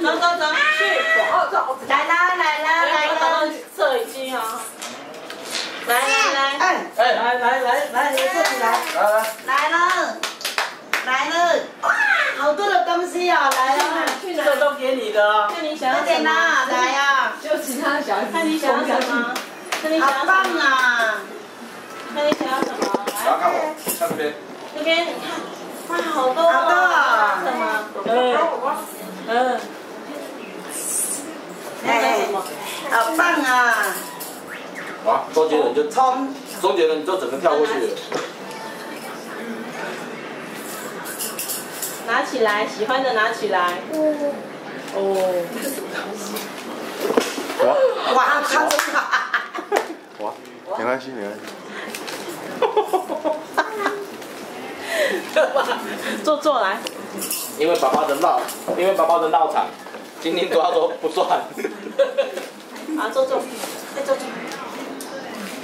走走走，去。来啦来啦来啦，射已经啊。来来来，哎，哎，来来来来，你来。来来，来了，来了，哇，好多的东西哦，来了，这个都给你的哦。看你想要什么？啦，来呀，就其他小孩子看你想要什么？看你想要什好棒？啊！看你想要什么？来，我，看这边，这边你看，哇，好多好多啊什么？嗯嗯，哎，好棒啊！哇，周杰伦就冲，周杰伦就整个跳过去了。拿起来，喜欢的拿起来。哦，哇哇，他真好，哇，没关系没关系。坐坐来。因为爸爸的闹，因为爸爸的闹场，今天都要说不算。啊，坐坐，再坐坐。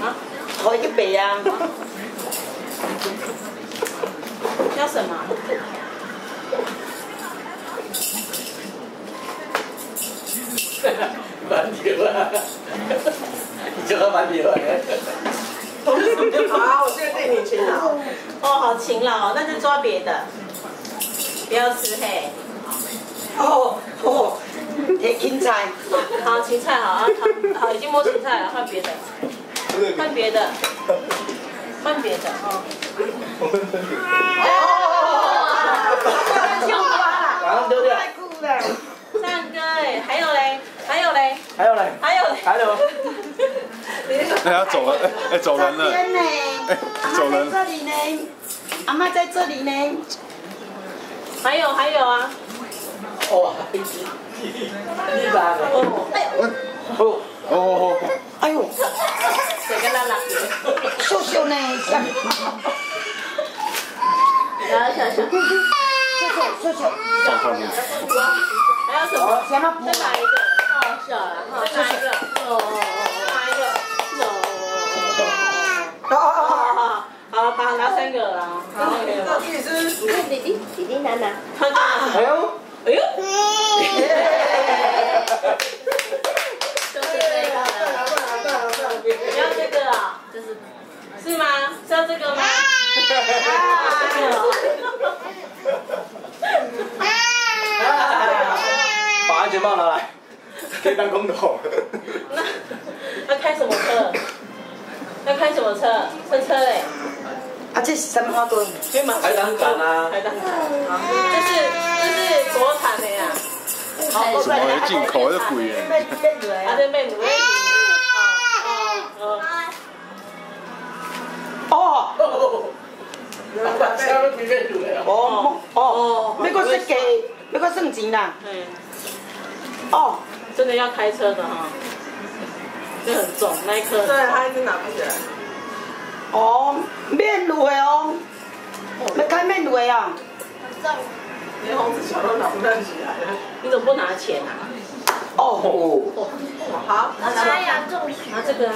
啊，好一个北呀！要什么？蛮牛啊！你觉得好，我现在对你勤劳。哦，好勤劳哦，那就抓别的，不要吃嘿。哦哦，也芹菜，好，芹菜好啊，好，好，已经摸芹菜了，换别的，换别的，换别的哦。马上丢掉。太酷了！唱歌哎，还有嘞，还有嘞，还有嘞，还有嘞，还有。哎，要走了，哎，走人了。这边呢，阿走人这里呢，阿妈在这里呢。还有还有啊，哦，一百个。哦，哎呦，哦，哦，哎呦，谁跟他拉？秀秀呢？像来想想，秀秀秀秀，上上面。还有什么？想要补再来一个，哦，是啊，再拿一个，哦哦哦，再拿一个，哦。哦哦哦，好好好，好，拿三个了，拿三个了。自己吃。弟弟，弟弟拿拿。他干嘛？哎呦，哎呦，就是这个。你要这个啊？就是，是吗？是要这个吗？把安全帽拿来，可以当空投。那那开什么车？要开什么车？车车嘞？啊，这是什么花朵？可以吗？海胆杆啊海胆杆。好，这是这是国产的呀。好，什么进口的鬼耶？被被雷啊。哦哦哦下面随便煮的哦哦，要搁设计，要搁算钱啦。嗯，哦，真的要开车的哈，这很重，那一颗。对，他一直拿不起来。哦，面卤的哦，要开面卤的啊。连红子小都拿不太起来。你怎么不拿钱啊？哦，好，拿起来。拿这个啊。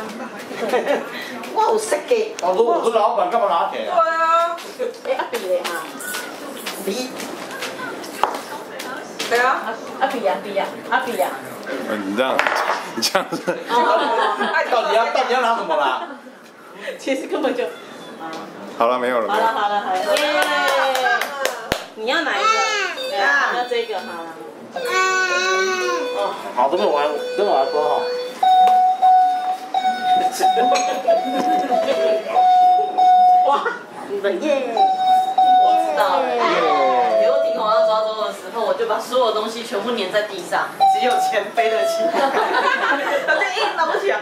我有设计。我说我是老板，干嘛拿钱对啊？啊。哎，阿比的哈。比对啊。阿比呀，比呀，阿比呀。嗯，你这样，你这样子，到底要到底要拿什么啦？其实根本就。好了，没有了，好了。好了好了，耶！你要哪一个？对啊，要这个好了。哦，好，这边我来，这边我来说哈。哇，你的耶。我知道了。游艇我要抓周的时候，我就把所有东西全部粘在地上，只有钱飞得起来。他就硬拿不起来。